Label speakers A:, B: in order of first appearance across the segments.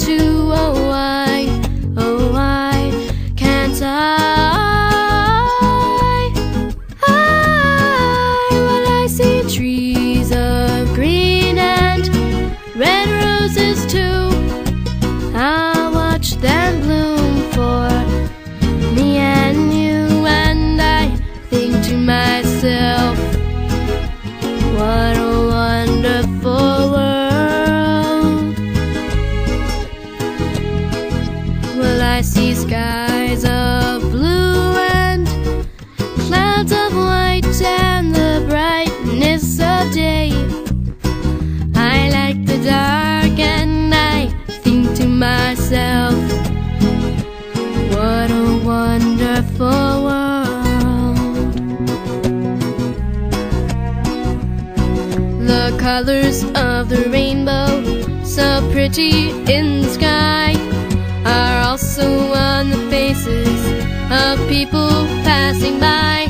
A: to I see skies of blue and clouds of white and the brightness of day. I like the dark and I think to myself, what a wonderful world. The colors of the rainbow, so pretty in the sky. of people passing by.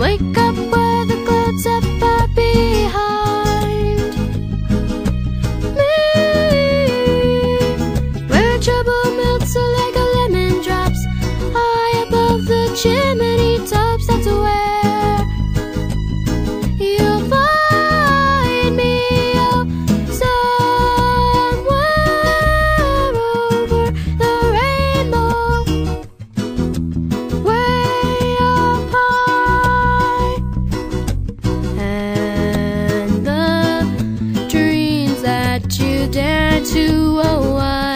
A: wake up. to a while.